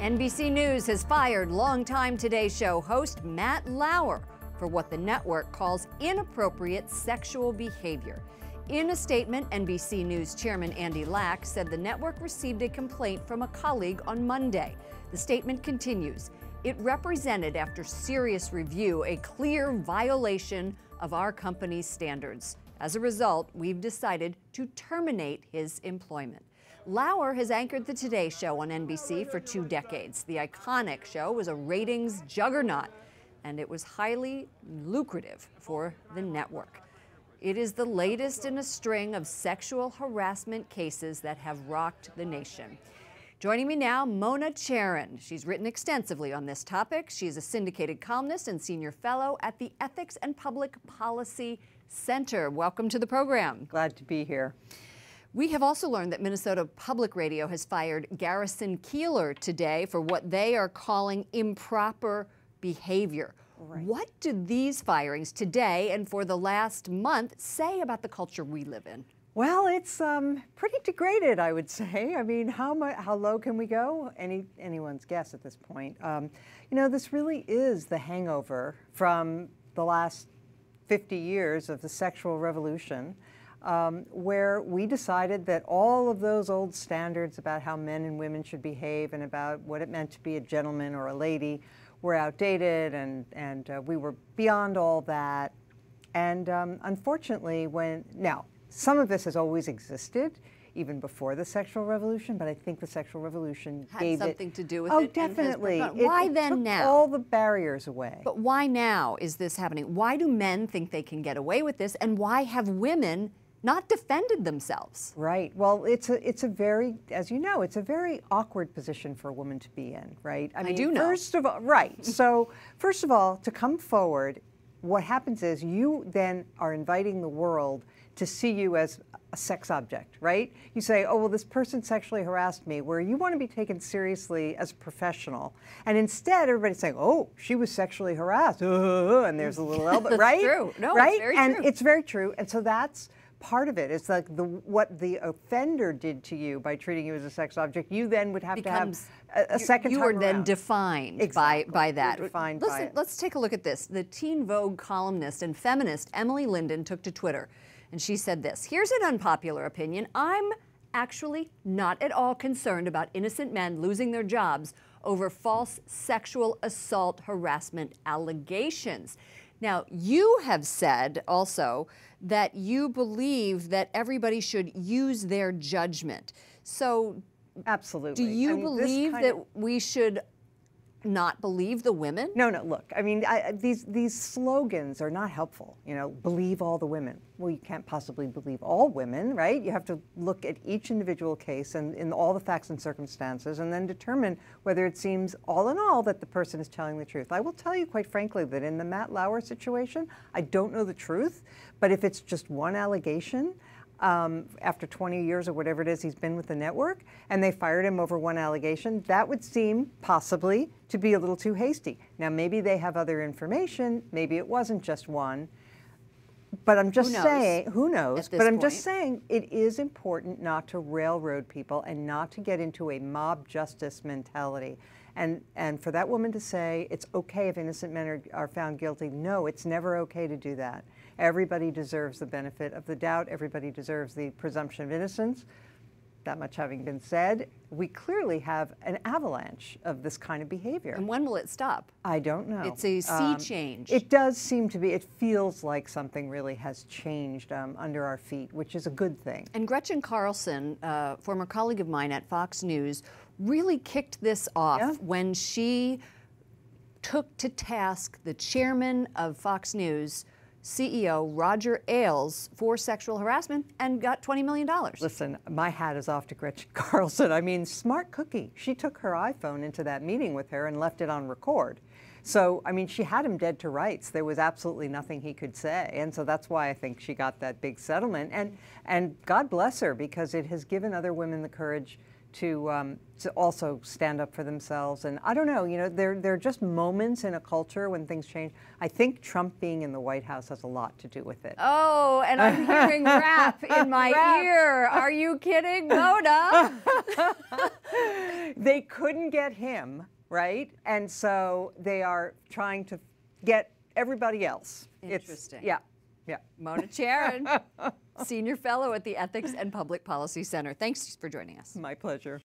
NBC News has fired longtime Today Show host Matt Lauer for what the network calls inappropriate sexual behavior. In a statement, NBC News chairman Andy Lack said the network received a complaint from a colleague on Monday. The statement continues It represented, after serious review, a clear violation of our company's standards. As a result, we've decided to terminate his employment. Lauer has anchored the Today Show on NBC for two decades. The iconic show was a ratings juggernaut, and it was highly lucrative for the network. It is the latest in a string of sexual harassment cases that have rocked the nation. Joining me now, Mona Charen. She's written extensively on this topic. She is a syndicated columnist and senior fellow at the Ethics and Public Policy Center. Welcome to the program. Glad to be here. We have also learned that Minnesota Public Radio has fired Garrison Keillor today for what they are calling improper behavior. Right. What do these firings today and for the last month say about the culture we live in? Well, it's um, pretty degraded, I would say. I mean, how much, how low can we go? Any anyone's guess at this point. Um, you know, this really is the hangover from the last 50 years of the sexual revolution, um, where we decided that all of those old standards about how men and women should behave and about what it meant to be a gentleman or a lady were outdated, and and uh, we were beyond all that. And um, unfortunately, when now some of this has always existed, even before the sexual revolution, but I think the sexual revolution Had gave something it, to do with oh, it. Oh, definitely. It, why it then took now? All the barriers away. But why now is this happening? Why do men think they can get away with this, and why have women not defended themselves? Right. Well, it's a it's a very, as you know, it's a very awkward position for a woman to be in. Right. I, mean, I do know. First of all, right. so first of all, to come forward, what happens is you then are inviting the world to see you as a sex object, right? You say, oh, well, this person sexually harassed me, where you want to be taken seriously as a professional. And instead, everybody's saying, oh, she was sexually harassed. Uh, and there's a little elbow, right? true. No, right? it's very and true. it's very true. And so that's part of it. It's like the what the offender did to you by treating you as a sex object. You then would have Becomes, to have a, a second you, are then defined exactly. by, by that. You're defined Listen, by it. Let's take a look at this. The Teen Vogue columnist and feminist Emily Lindin took to Twitter and she said this Here's an unpopular opinion. I'm actually not at all concerned about innocent men losing their jobs over false sexual assault harassment allegations. Now, you have said also that you believe that everybody should use their judgment. So, absolutely. do you I mean, believe that of, we should not believe the women? No, no. Look, I mean, I, these these slogans are not helpful. You know, believe all the women. Well, you can't possibly believe all women, right? You have to look at each individual case and in all the facts and circumstances, and then determine whether it seems all in all that the person is telling the truth. I will tell you, quite frankly, that in the Matt Lauer situation, I don't know the truth, but if it's just one allegation um, after 20 years or whatever it is he's been with the network, and they fired him over one allegation, that would seem possibly to be a little too hasty. Now, maybe they have other information, maybe it wasn't just one. But I'm just who saying, who knows? But I'm point. just saying it is important not to railroad people and not to get into a mob justice mentality. And, and for that woman to say it's okay if innocent men are, are found guilty, no, it's never okay to do that. Everybody deserves the benefit of the doubt. Everybody deserves the presumption of innocence. That much having been said, we clearly have an avalanche of this kind of behavior. And when will it stop? I don't know. It's a sea um, change. It does seem to be, it feels like something really has changed um, under our feet, which is a good thing. And Gretchen Carlson, uh, former colleague of mine at Fox News, really kicked this off yeah. when she took to task the chairman of Fox News CEO Roger Ailes for sexual harassment and got $20 million. Listen, my hat is off to Gretchen Carlson. I mean, smart cookie. She took her iPhone into that meeting with her and left it on record. So, I mean, she had him dead to rights. There was absolutely nothing he could say. And so that's why I think she got that big settlement. And, and God bless her because it has given other women the courage to um, to also stand up for themselves. And I don't know, you know, there there are just moments in a culture when things change. I think Trump being in the White House has a lot to do with it. Oh, and I'm hearing rap in my Rap. ear. Are you kidding, Mona? they couldn't get him, right? And so they are trying to get everybody else. Interesting. It's, yeah, yeah. Mona Charen, Senior Fellow at the Ethics and Public Policy Center. Thanks for joining us. My pleasure.